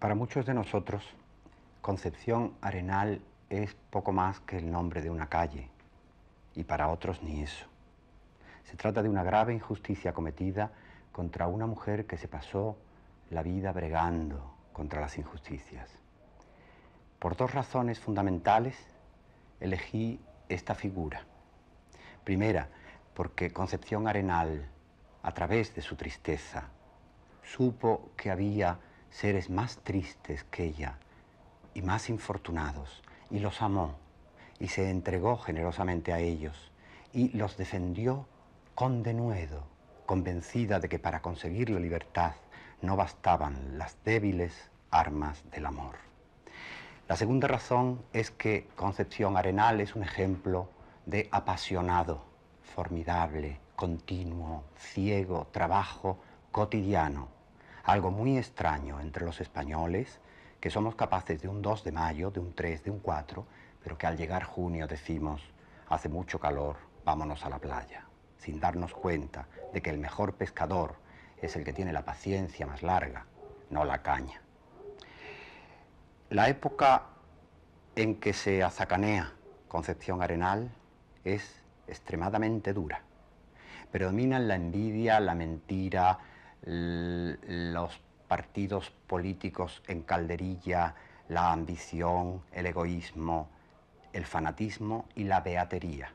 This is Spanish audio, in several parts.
Para muchos de nosotros, Concepción Arenal es poco más que el nombre de una calle, y para otros ni eso. Se trata de una grave injusticia cometida contra una mujer que se pasó la vida bregando contra las injusticias. Por dos razones fundamentales elegí esta figura. Primera, porque Concepción Arenal, a través de su tristeza, supo que había seres más tristes que ella y más infortunados, y los amó y se entregó generosamente a ellos y los defendió con denuedo, convencida de que para conseguir la libertad no bastaban las débiles armas del amor. La segunda razón es que Concepción Arenal es un ejemplo de apasionado, formidable, continuo, ciego trabajo cotidiano algo muy extraño entre los españoles, que somos capaces de un 2 de mayo, de un 3, de un 4, pero que al llegar junio decimos, hace mucho calor, vámonos a la playa, sin darnos cuenta de que el mejor pescador es el que tiene la paciencia más larga, no la caña. La época en que se azacanea Concepción Arenal es extremadamente dura. Predominan la envidia, la mentira, los partidos políticos en calderilla, la ambición, el egoísmo, el fanatismo y la beatería.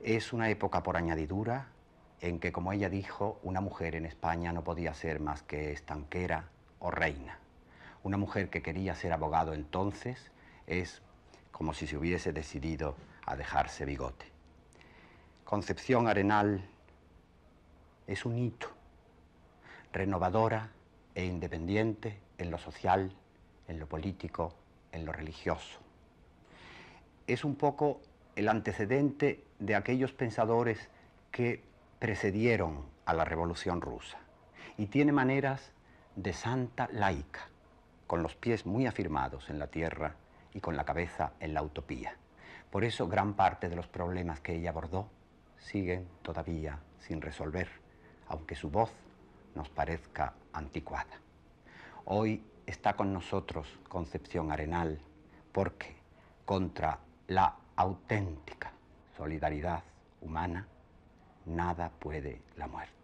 Es una época por añadidura en que, como ella dijo, una mujer en España no podía ser más que estanquera o reina. Una mujer que quería ser abogado entonces es como si se hubiese decidido a dejarse bigote. Concepción Arenal es un hito renovadora e independiente en lo social, en lo político, en lo religioso. Es un poco el antecedente de aquellos pensadores que precedieron a la Revolución Rusa y tiene maneras de santa laica, con los pies muy afirmados en la tierra y con la cabeza en la utopía. Por eso gran parte de los problemas que ella abordó siguen todavía sin resolver, aunque su voz nos parezca anticuada. Hoy está con nosotros Concepción Arenal porque contra la auténtica solidaridad humana nada puede la muerte.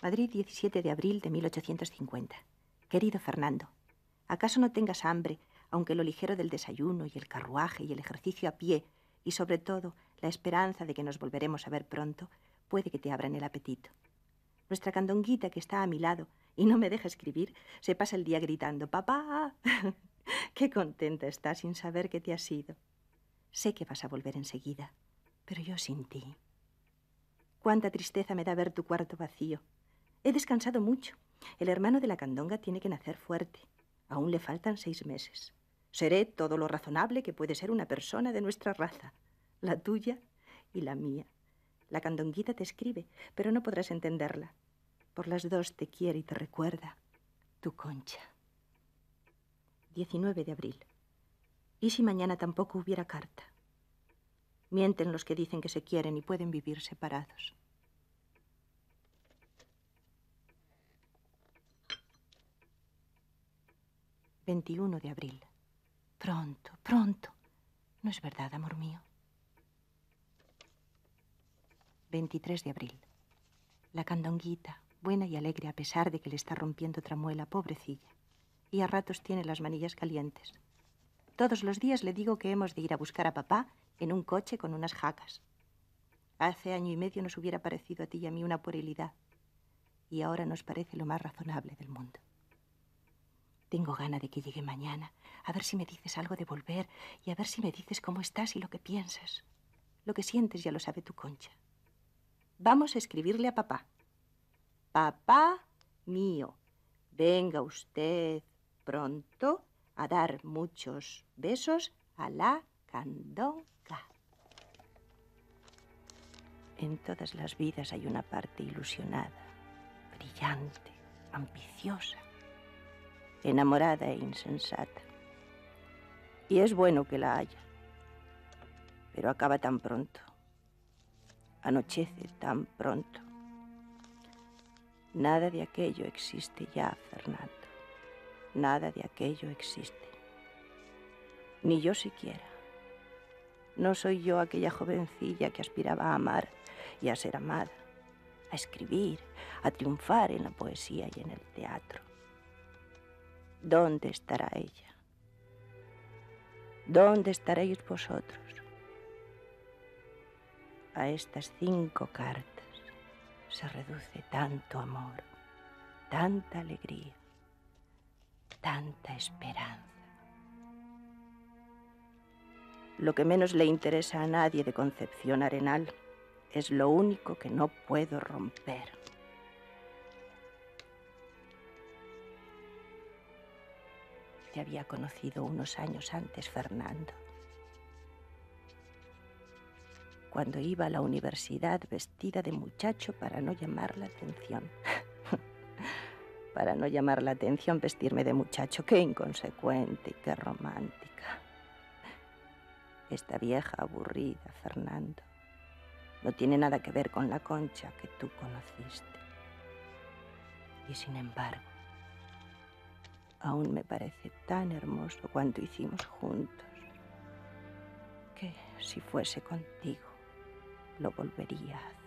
Madrid, 17 de abril de 1850. Querido Fernando, ¿acaso no tengas hambre, aunque lo ligero del desayuno y el carruaje y el ejercicio a pie, y sobre todo la esperanza de que nos volveremos a ver pronto, puede que te abran el apetito? Nuestra candonguita, que está a mi lado y no me deja escribir, se pasa el día gritando, ¡Papá! ¡Qué contenta está sin saber que te has ido! Sé que vas a volver enseguida, pero yo sin ti. Cuánta tristeza me da ver tu cuarto vacío He descansado mucho. El hermano de la candonga tiene que nacer fuerte. Aún le faltan seis meses. Seré todo lo razonable que puede ser una persona de nuestra raza, la tuya y la mía. La candonguita te escribe, pero no podrás entenderla. Por las dos te quiere y te recuerda tu concha. 19 de abril. ¿Y si mañana tampoco hubiera carta? Mienten los que dicen que se quieren y pueden vivir separados. 21 de abril. Pronto, pronto. No es verdad, amor mío. 23 de abril. La candonguita, buena y alegre a pesar de que le está rompiendo otra muela, pobrecilla. Y a ratos tiene las manillas calientes. Todos los días le digo que hemos de ir a buscar a papá en un coche con unas jacas. Hace año y medio nos hubiera parecido a ti y a mí una puerilidad. Y ahora nos parece lo más razonable del mundo. Tengo gana de que llegue mañana, a ver si me dices algo de volver y a ver si me dices cómo estás y lo que piensas. Lo que sientes ya lo sabe tu concha. Vamos a escribirle a papá. Papá mío, venga usted pronto a dar muchos besos a la candonga. En todas las vidas hay una parte ilusionada, brillante, ambiciosa enamorada e insensata. Y es bueno que la haya, pero acaba tan pronto, anochece tan pronto. Nada de aquello existe ya, Fernando. Nada de aquello existe. Ni yo siquiera. No soy yo aquella jovencilla que aspiraba a amar y a ser amada, a escribir, a triunfar en la poesía y en el teatro. ¿Dónde estará ella? ¿Dónde estaréis vosotros? A estas cinco cartas se reduce tanto amor, tanta alegría, tanta esperanza. Lo que menos le interesa a nadie de Concepción Arenal es lo único que no puedo romper. Había conocido unos años antes, Fernando. Cuando iba a la universidad vestida de muchacho para no llamar la atención. para no llamar la atención vestirme de muchacho. Qué inconsecuente y qué romántica. Esta vieja aburrida, Fernando, no tiene nada que ver con la concha que tú conociste. Y sin embargo, aún me parece tan hermoso cuanto hicimos juntos, que si fuese contigo lo volvería a hacer.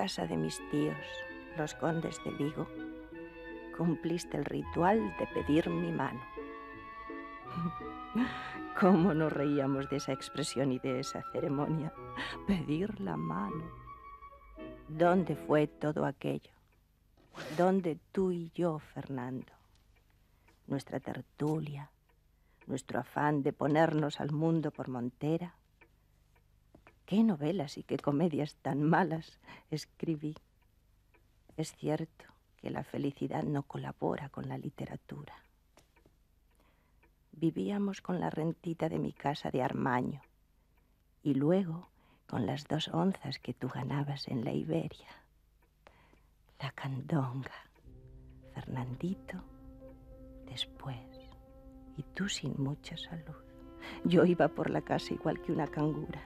Casa de mis tíos, los condes de Vigo, cumpliste el ritual de pedir mi mano. ¿Cómo nos reíamos de esa expresión y de esa ceremonia? Pedir la mano. ¿Dónde fue todo aquello? ¿Dónde tú y yo, Fernando? Nuestra tertulia, nuestro afán de ponernos al mundo por montera, qué novelas y qué comedias tan malas escribí. Es cierto que la felicidad no colabora con la literatura. Vivíamos con la rentita de mi casa de Armaño y luego con las dos onzas que tú ganabas en la Iberia. La candonga, Fernandito, después, y tú sin mucha salud. Yo iba por la casa igual que una cangura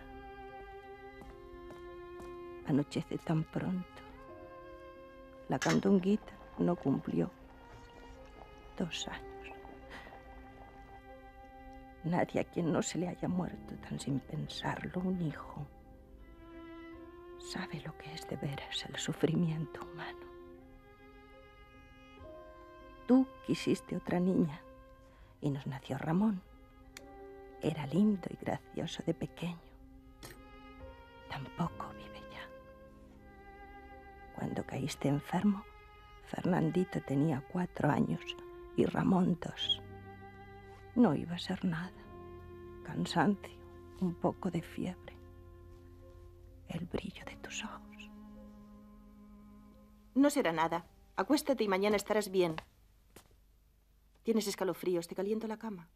anochece tan pronto. La candonguita no cumplió dos años. Nadie a quien no se le haya muerto tan sin pensarlo un hijo sabe lo que es de veras el sufrimiento humano. Tú quisiste otra niña y nos nació Ramón. Era lindo y gracioso de pequeño. Tampoco vive ya. Cuando caíste enfermo, Fernandito tenía cuatro años y Ramón dos. No iba a ser nada. Cansancio, un poco de fiebre. El brillo de tus ojos. No será nada. Acuéstate y mañana estarás bien. Tienes escalofríos, te caliento la cama.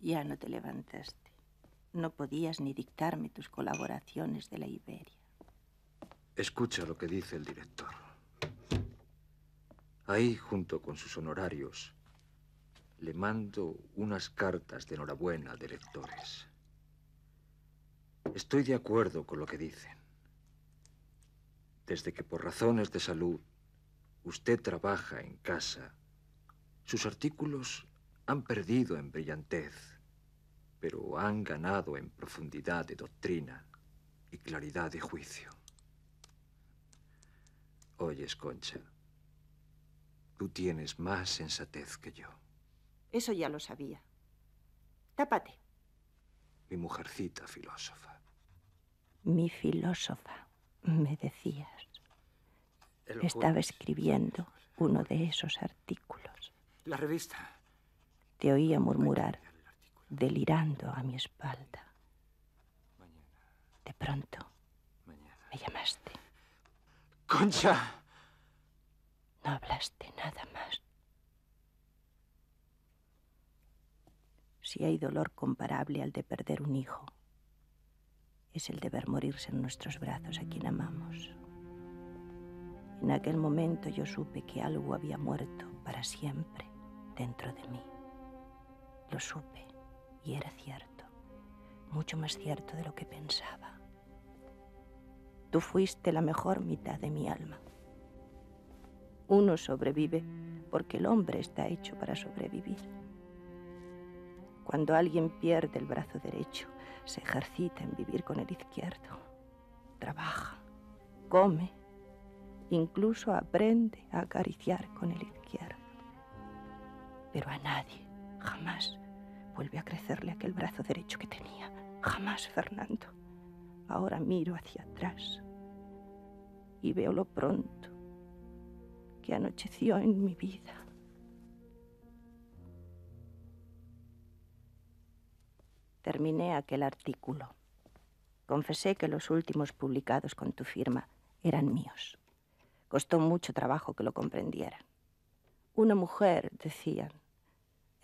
Ya no te levantaste. No podías ni dictarme tus colaboraciones de la Iberia. Escucha lo que dice el director. Ahí, junto con sus honorarios, le mando unas cartas de enhorabuena de lectores. Estoy de acuerdo con lo que dicen. Desde que por razones de salud usted trabaja en casa, sus artículos han perdido en brillantez, pero han ganado en profundidad de doctrina y claridad de juicio. Oyes, Concha, tú tienes más sensatez que yo. Eso ya lo sabía. Tápate. Mi mujercita filósofa. Mi filósofa, me decías. Estaba escribiendo uno de esos artículos. La revista. Te oía murmurar, delirando a mi espalda. De pronto, me llamaste. Concha. No hablaste nada más. Si hay dolor comparable al de perder un hijo, es el de ver morirse en nuestros brazos a quien amamos. En aquel momento yo supe que algo había muerto para siempre dentro de mí. Lo supe y era cierto, mucho más cierto de lo que pensaba. Tú fuiste la mejor mitad de mi alma. Uno sobrevive porque el hombre está hecho para sobrevivir. Cuando alguien pierde el brazo derecho, se ejercita en vivir con el izquierdo. Trabaja, come, incluso aprende a acariciar con el izquierdo. Pero a nadie, jamás, vuelve a crecerle aquel brazo derecho que tenía. Jamás, Fernando. Ahora miro hacia atrás y veo lo pronto que anocheció en mi vida. Terminé aquel artículo. Confesé que los últimos publicados con tu firma eran míos. Costó mucho trabajo que lo comprendieran. Una mujer, decían.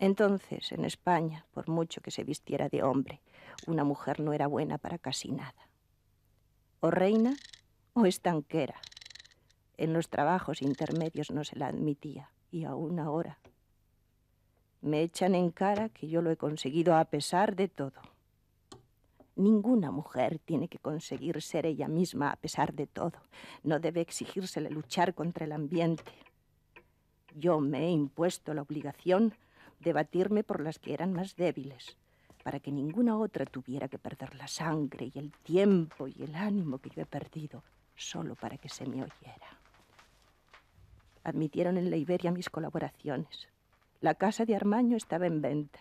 Entonces, en España, por mucho que se vistiera de hombre, una mujer no era buena para casi nada. O reina o estanquera. En los trabajos intermedios no se la admitía, y aún ahora. Me echan en cara que yo lo he conseguido a pesar de todo. Ninguna mujer tiene que conseguir ser ella misma a pesar de todo. No debe exigírsele luchar contra el ambiente. Yo me he impuesto la obligación de batirme por las que eran más débiles, para que ninguna otra tuviera que perder la sangre y el tiempo y el ánimo que yo he perdido solo para que se me oyera. Admitieron en la Iberia mis colaboraciones. La casa de Armaño estaba en venta.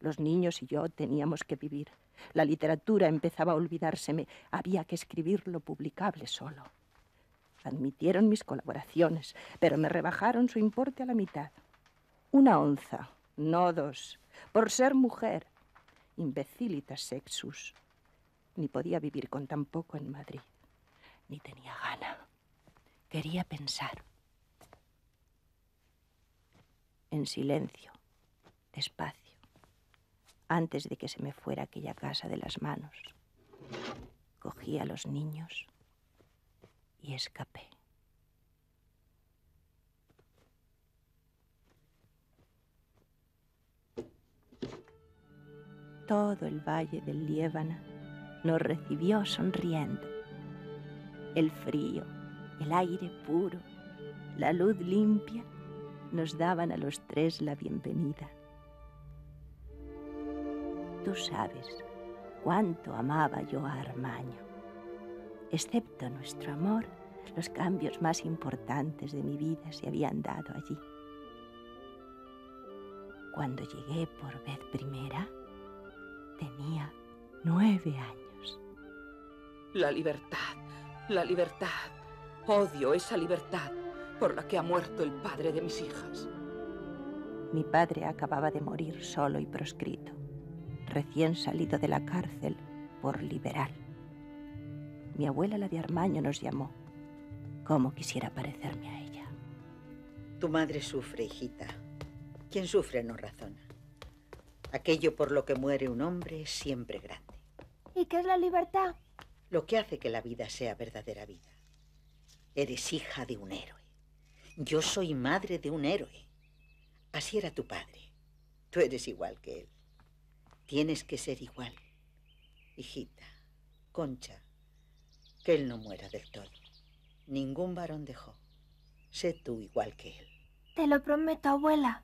Los niños y yo teníamos que vivir. La literatura empezaba a olvidárseme. Había que escribir lo publicable solo. Admitieron mis colaboraciones, pero me rebajaron su importe a la mitad. Una onza, no dos, por ser mujer. Imbecilitas sexus. Ni podía vivir con tan poco en Madrid, ni tenía gana. Quería pensar. En silencio, despacio antes de que se me fuera aquella casa de las manos. Cogí a los niños y escapé. Todo el valle del Liébana nos recibió sonriendo. El frío, el aire puro, la luz limpia nos daban a los tres la bienvenida. Tú sabes cuánto amaba yo a Armaño. Excepto nuestro amor, Los cambios más importantes de mi vida se habían dado allí. Cuando llegué por vez primera, tenía nueve años. La libertad, la libertad. Odio esa libertad por la que ha muerto el padre de mis hijas. Mi padre acababa de morir solo y proscrito, recién salido de la cárcel por liberal. Mi abuela, la de Armaño, nos llamó. Cómo quisiera parecerme a ella. Tu madre sufre, hijita. Quien sufre no razona. Aquello por lo que muere un hombre es siempre grande. ¿Y qué es la libertad? Lo que hace que la vida sea verdadera vida. Eres hija de un héroe. Yo soy madre de un héroe. Así era tu padre. Tú eres igual que él. Tienes que ser igual. Hijita, Concha, que él no muera del todo. Ningún varón dejó. Sé tú igual que él. Te lo prometo, abuela.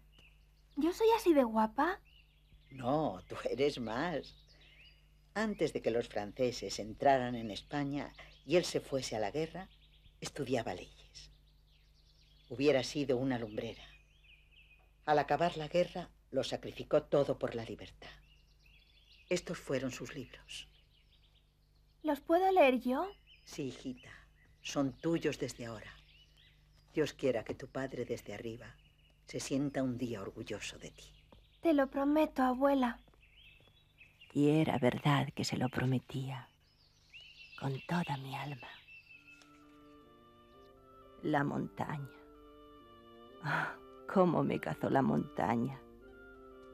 ¿Yo soy así de guapa? No, tú eres más. Antes de que los franceses entraran en España y él se fuese a la guerra, estudiaba leyes. Hubiera sido una lumbrera. Al acabar la guerra, lo sacrificó todo por la libertad. Estos fueron sus libros. ¿Los puedo leer yo? Sí, hijita. Son tuyos desde ahora. Dios quiera que tu padre desde arriba se sienta un día orgulloso de ti. Te lo prometo, abuela. Y era verdad que se lo prometía, con toda mi alma. La montaña. Ah, cómo me cazó la montaña.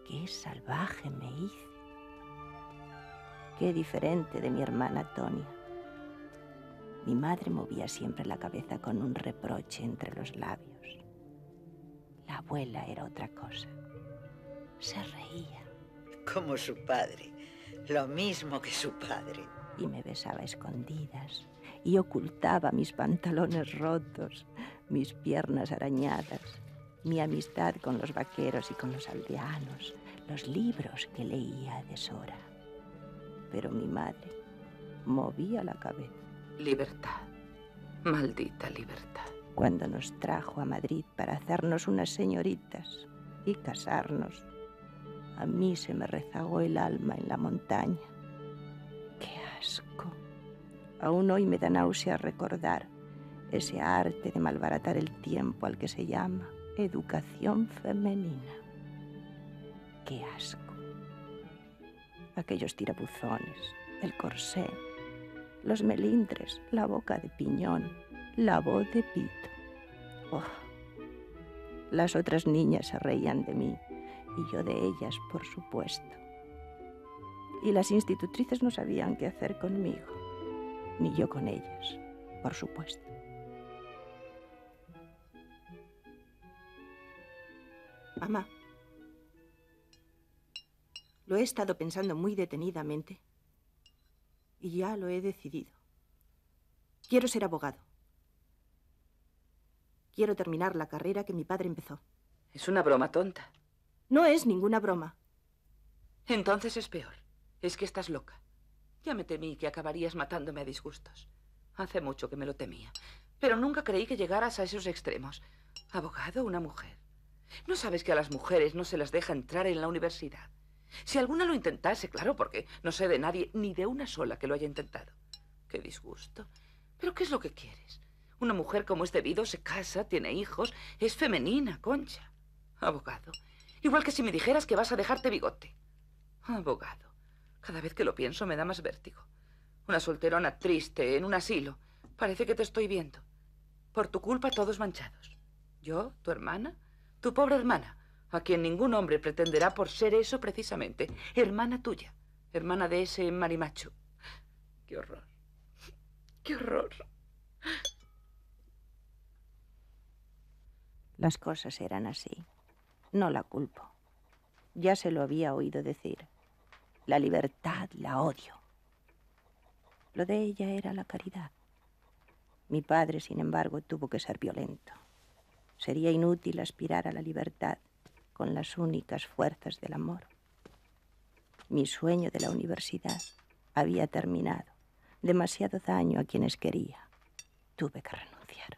Qué salvaje me hice. Qué diferente de mi hermana Tonia. Mi madre movía siempre la cabeza con un reproche entre los labios. La abuela era otra cosa. Se reía. Como su padre. Lo mismo que su padre. Y me besaba a escondidas y ocultaba mis pantalones rotos, mis piernas arañadas, mi amistad con los vaqueros y con los aldeanos, los libros que leía a deshora. Pero mi madre movía la cabeza. Libertad. Maldita libertad. Cuando nos trajo a Madrid para hacernos unas señoritas y casarnos, a mí se me rezagó el alma en la montaña. ¡Qué asco! Aún hoy me da náusea recordar ese arte de malbaratar el tiempo al que se llama educación femenina. ¡Qué asco! Aquellos tirabuzones, el corsé, los melindres, la boca de piñón, la voz de pito. Oh. Las otras niñas se reían de mí y yo de ellas, por supuesto. Y las institutrices no sabían qué hacer conmigo, ni yo con ellas, por supuesto. Mamá, lo he estado pensando muy detenidamente y ya lo he decidido. Quiero ser abogado. Quiero terminar la carrera que mi padre empezó. Es una broma tonta. No es ninguna broma. Entonces es peor. Es que estás loca. Ya me temí que acabarías matándome a disgustos. Hace mucho que me lo temía. Pero nunca creí que llegaras a esos extremos. Abogado, una mujer. ¿No sabes que a las mujeres no se las deja entrar en la universidad? Si alguna lo intentase, claro, porque no sé de nadie, ni de una sola que lo haya intentado. Qué disgusto. ¿Pero qué es lo que quieres? Una mujer como es debido se casa, tiene hijos, es femenina, concha. Abogado. Igual que si me dijeras que vas a dejarte bigote. Abogado. Cada vez que lo pienso me da más vértigo. Una solterona triste en un asilo. Parece que te estoy viendo. Por tu culpa todos manchados. Yo, tu hermana, tu pobre hermana, a quien ningún hombre pretenderá por ser eso precisamente, hermana tuya, hermana de ese marimacho. Qué horror. Qué horror. Las cosas eran así. No la culpo. Ya se lo había oído decir. La libertad la odio. Lo de ella era la caridad. Mi padre, sin embargo, tuvo que ser violento. Sería inútil aspirar a la libertad con las únicas fuerzas del amor. Mi sueño de la universidad había terminado. Demasiado daño a quienes quería. Tuve que renunciar.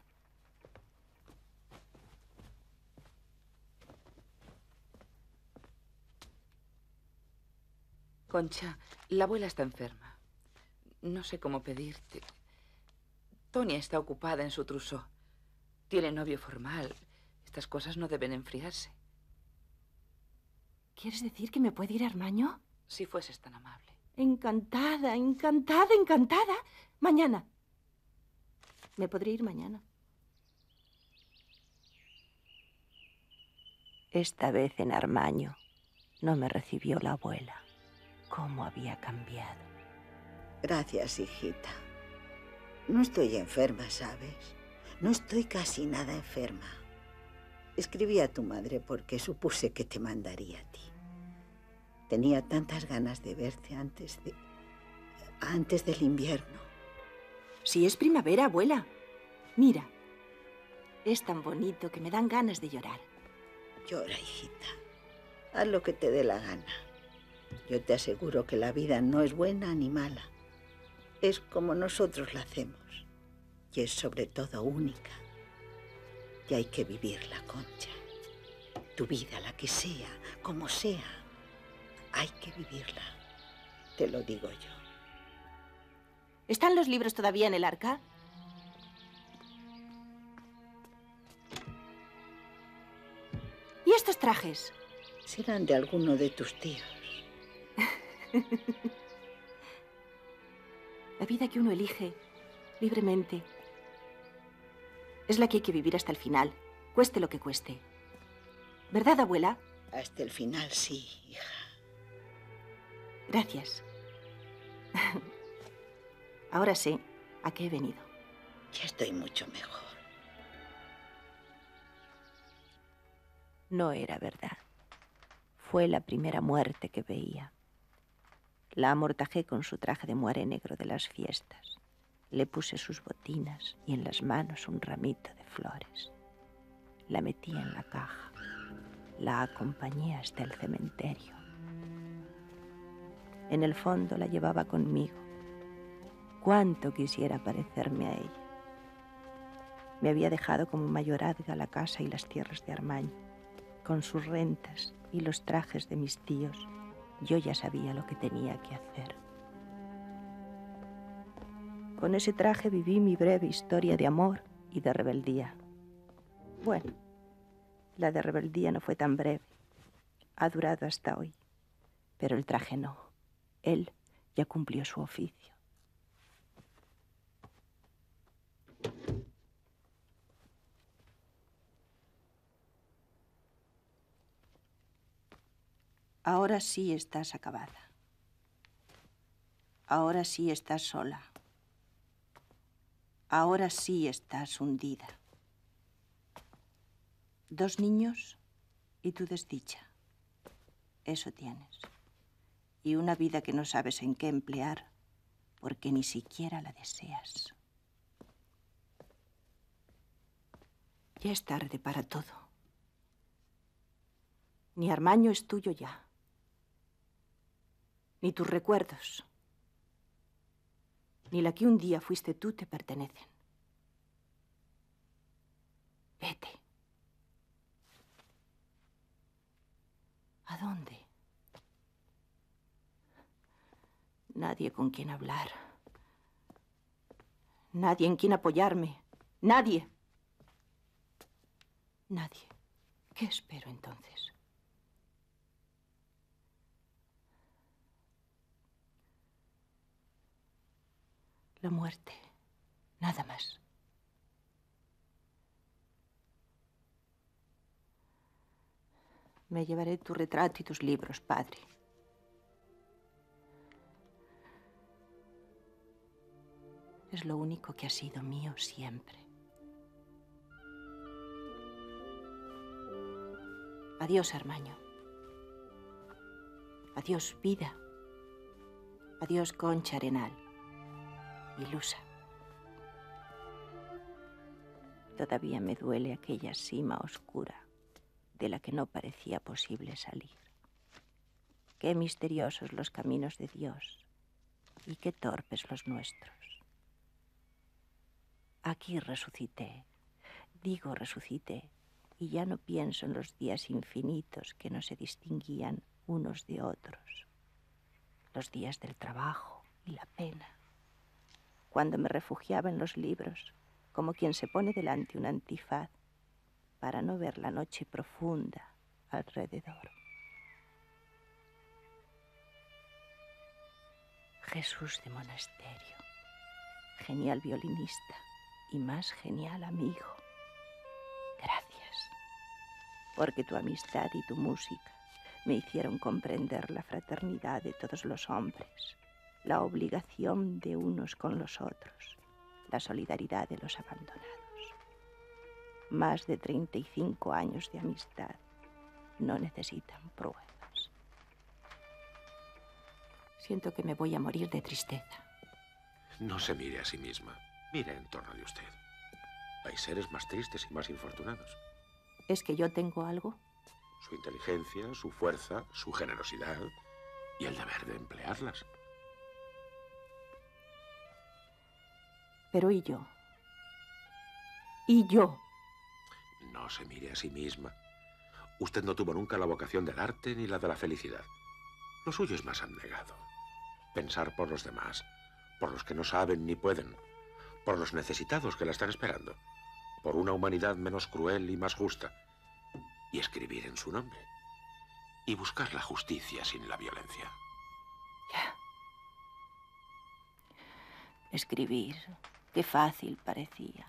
Concha, la abuela está enferma. No sé cómo pedirte. Tonia está ocupada en su trousseau. Tiene novio formal. Estas cosas no deben enfriarse. ¿Quieres decir que me puede ir Armaño? Si fueses tan amable. Encantada, encantada, encantada. Mañana. Me podría ir mañana. Esta vez en Armaño no me recibió la abuela. ¿Cómo había cambiado? Gracias, hijita. No estoy enferma, ¿sabes? No estoy casi nada enferma. Escribí a tu madre porque supuse que te mandaría a ti. Tenía tantas ganas de verte antes de... antes del invierno. Si es primavera, abuela. Mira. Es tan bonito que me dan ganas de llorar. Llora, hijita. Haz lo que te dé la gana. Yo te aseguro que la vida no es buena ni mala. Es como nosotros la hacemos. Y es sobre todo única. Y hay que vivirla, Concha. Tu vida, la que sea, como sea, hay que vivirla. Te lo digo yo. ¿Están los libros todavía en el arca? ¿Y estos trajes? Serán de alguno de tus tíos. La vida que uno elige libremente es la que hay que vivir hasta el final, cueste lo que cueste. ¿Verdad, abuela? Hasta el final, sí, hija. Gracias. Ahora sé a qué he venido. Ya estoy mucho mejor. No era verdad. Fue la primera muerte que veía. La amortajé con su traje de muere negro de las fiestas. Le puse sus botinas y en las manos un ramito de flores. La metí en la caja. La acompañé hasta el cementerio. En el fondo la llevaba conmigo. Cuánto quisiera parecerme a ella. Me había dejado como mayorazga la casa y las tierras de Armaño, con sus rentas y los trajes de mis tíos yo ya sabía lo que tenía que hacer. Con ese traje viví mi breve historia de amor y de rebeldía. Bueno, la de rebeldía no fue tan breve. Ha durado hasta hoy. Pero el traje no. Él ya cumplió su oficio. Ahora sí estás acabada. Ahora sí estás sola. Ahora sí estás hundida. Dos niños y tu desdicha. Eso tienes. Y una vida que no sabes en qué emplear porque ni siquiera la deseas. Ya es tarde para todo. Ni Armaño es tuyo ya ni tus recuerdos, ni la que un día fuiste tú te pertenecen. Vete. ¿A dónde? Nadie con quien hablar. Nadie en quien apoyarme. Nadie. Nadie. ¿Qué espero entonces? La muerte, nada más. Me llevaré tu retrato y tus libros, padre. Es lo único que ha sido mío siempre. Adiós, Armaño. Adiós, vida. Adiós, Concha Arenal ilusa. Todavía me duele aquella cima oscura de la que no parecía posible salir. Qué misteriosos los caminos de Dios y qué torpes los nuestros. Aquí resucité, digo resucité, y ya no pienso en los días infinitos que no se distinguían unos de otros, los días del trabajo y la pena, cuando me refugiaba en los libros, como quien se pone delante un antifaz para no ver la noche profunda alrededor. Jesús de monasterio, genial violinista y más genial amigo. Gracias, porque tu amistad y tu música me hicieron comprender la fraternidad de todos los hombres, la obligación de unos con los otros, la solidaridad de los abandonados. Más de 35 años de amistad no necesitan pruebas. Siento que me voy a morir de tristeza. No se mire a sí misma. Mire en torno de usted. Hay seres más tristes y más infortunados. ¿Es que yo tengo algo? Su inteligencia, su fuerza, su generosidad y el deber de emplearlas. Pero ¿y yo? ¿Y yo? No se mire a sí misma. Usted no tuvo nunca la vocación del arte ni la de la felicidad. Lo suyo es más abnegado. Pensar por los demás, por los que no saben ni pueden, por los necesitados que la están esperando, por una humanidad menos cruel y más justa, y escribir en su nombre, y buscar la justicia sin la violencia. Ya. Escribir, qué fácil parecía.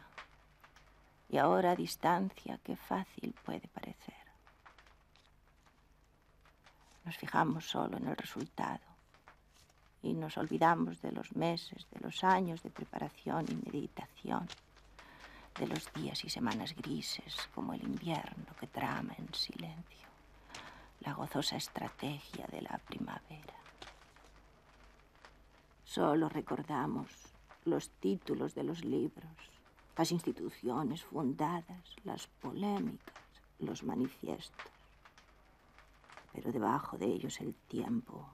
Y ahora a distancia, qué fácil puede parecer. Nos fijamos solo en el resultado y nos olvidamos de los meses, de los años de preparación y meditación, de los días y semanas grises como el invierno que trama en silencio, la gozosa estrategia de la primavera. Solo recordamos los títulos de los libros, las instituciones fundadas, las polémicas, los manifiestos. Pero debajo de ellos el tiempo.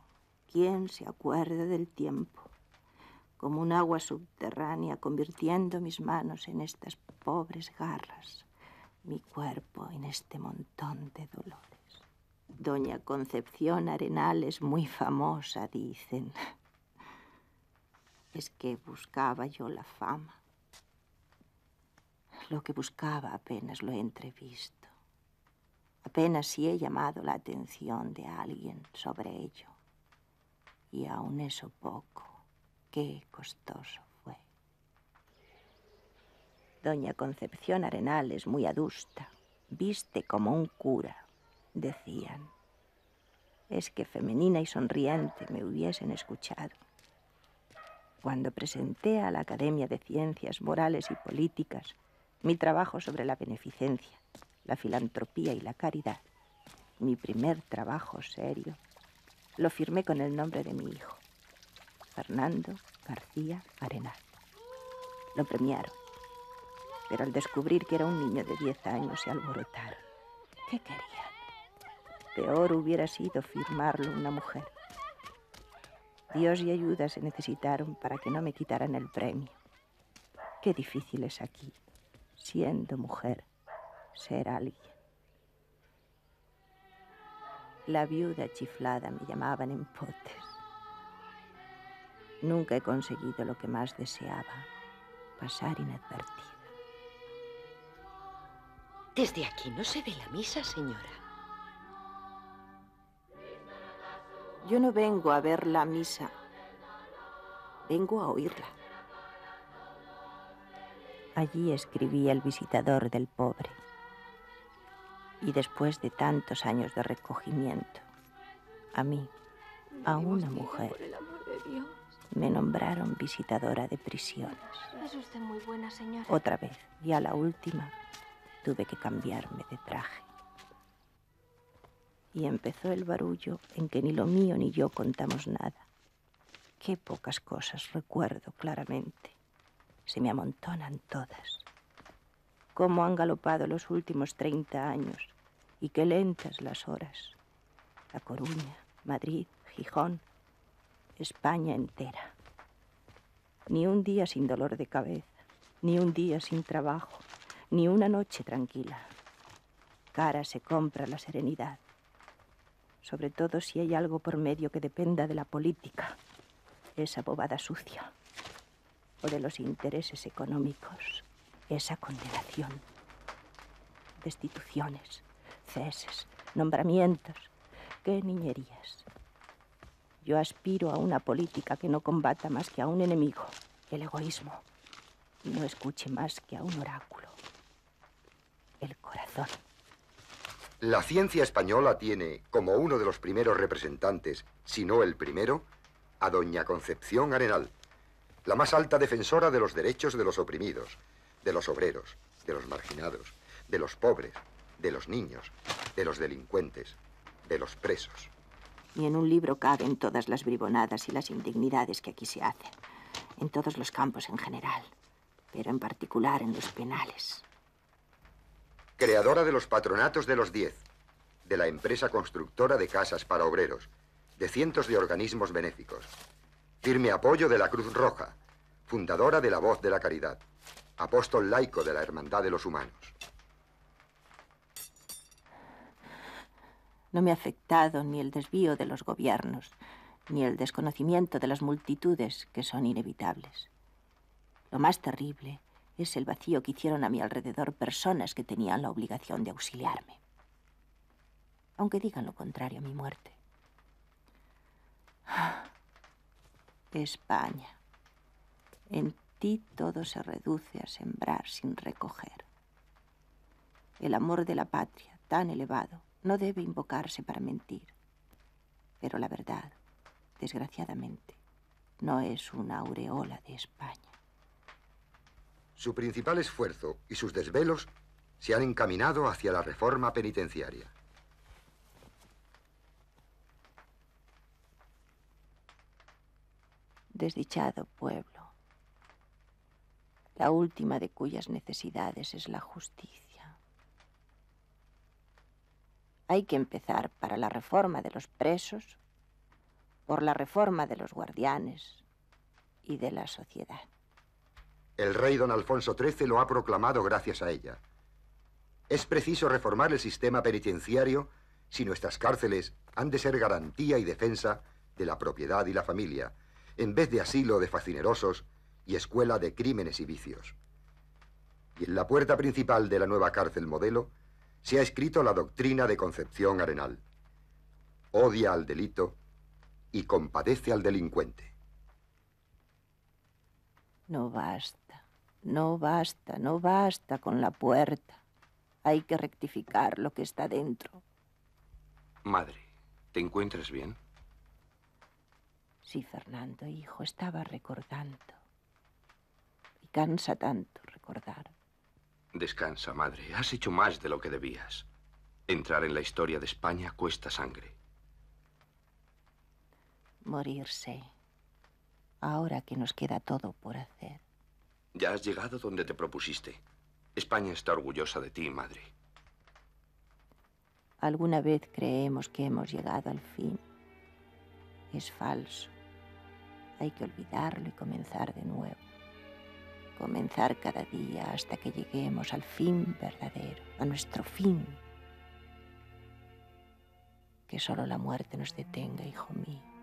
¿Quién se acuerda del tiempo? Como un agua subterránea convirtiendo mis manos en estas pobres garras, mi cuerpo en este montón de dolores. Doña Concepción Arenal es muy famosa, dicen. Es que buscaba yo la fama. Lo que buscaba apenas lo he entrevisto. Apenas si he llamado la atención de alguien sobre ello. Y aún eso poco, qué costoso fue. Doña Concepción Arenal es muy adusta, viste como un cura, decían. Es que femenina y sonriente me hubiesen escuchado. Cuando presenté a la Academia de Ciencias Morales y Políticas mi trabajo sobre la beneficencia, la filantropía y la caridad, mi primer trabajo serio, lo firmé con el nombre de mi hijo, Fernando García Arenal. Lo premiaron, pero al descubrir que era un niño de 10 años se alborotaron. ¿Qué querían? Peor hubiera sido firmarlo una mujer. Dios y ayuda se necesitaron para que no me quitaran el premio. Qué difícil es aquí, siendo mujer, ser alguien. La viuda chiflada me llamaban en potes. Nunca he conseguido lo que más deseaba, pasar inadvertida. Desde aquí no se ve la misa, señora. Yo no vengo a ver la misa, vengo a oírla. Allí escribía el visitador del pobre. Y después de tantos años de recogimiento, a mí, a una mujer, me nombraron visitadora de prisiones. Es usted muy buena, señora. Otra vez, ya la última, tuve que cambiarme de traje. Y empezó el barullo en que ni lo mío ni yo contamos nada. Qué pocas cosas recuerdo claramente. Se me amontonan todas. Cómo han galopado los últimos 30 años y qué lentas las horas. La Coruña, Madrid, Gijón, España entera. Ni un día sin dolor de cabeza, ni un día sin trabajo, ni una noche tranquila. Cara se compra la serenidad, sobre todo si hay algo por medio que dependa de la política, esa bobada sucia, o de los intereses económicos, esa condenación. Destituciones, ceses, nombramientos, qué niñerías. Yo aspiro a una política que no combata más que a un enemigo, el egoísmo, y no escuche más que a un oráculo, el corazón. La ciencia española tiene como uno de los primeros representantes, si no el primero, a doña Concepción Arenal, la más alta defensora de los derechos de los oprimidos, de los obreros, de los marginados, de los pobres, de los niños, de los delincuentes, de los presos. Y en un libro caben todas las bribonadas y las indignidades que aquí se hacen, en todos los campos en general, pero en particular en los penales. Creadora de los patronatos de los diez, de la empresa constructora de casas para obreros, de cientos de organismos benéficos. Firme apoyo de la Cruz Roja, fundadora de la Voz de la Caridad, apóstol laico de la Hermandad de los Humanos. No me ha afectado ni el desvío de los gobiernos, ni el desconocimiento de las multitudes que son inevitables. Lo más terrible es el vacío que hicieron a mi alrededor personas que tenían la obligación de auxiliarme. Aunque digan lo contrario a mi muerte. España. En ti todo se reduce a sembrar sin recoger. El amor de la patria, tan elevado, no debe invocarse para mentir. Pero la verdad, desgraciadamente, no es una aureola de España. Su principal esfuerzo y sus desvelos se han encaminado hacia la reforma penitenciaria. Desdichado pueblo, la última de cuyas necesidades es la justicia. Hay que empezar para la reforma de los presos, por la reforma de los guardianes y de la sociedad. El rey don Alfonso XIII lo ha proclamado gracias a ella. Es preciso reformar el sistema penitenciario si nuestras cárceles han de ser garantía y defensa de la propiedad y la familia, en vez de asilo de fascinerosos y escuela de crímenes y vicios. Y en la puerta principal de la nueva cárcel modelo se ha escrito la doctrina de Concepción Arenal. Odia al delito y compadece al delincuente. No basta, no basta, no basta con la puerta. Hay que rectificar lo que está dentro. Madre, ¿te encuentras bien? Sí, Fernando, hijo, estaba recordando. Y cansa tanto recordar. Descansa, madre. Has hecho más de lo que debías. Entrar en la historia de España cuesta sangre. Morirse. Ahora que nos queda todo por hacer. Ya has llegado donde te propusiste. España está orgullosa de ti, madre. Alguna vez creemos que hemos llegado al fin. Es falso. Hay que olvidarlo y comenzar de nuevo comenzar cada día hasta que lleguemos al fin verdadero, a nuestro fin. Que solo la muerte nos detenga, hijo mío.